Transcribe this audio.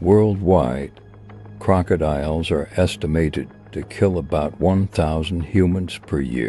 Worldwide, crocodiles are estimated to kill about 1,000 humans per year.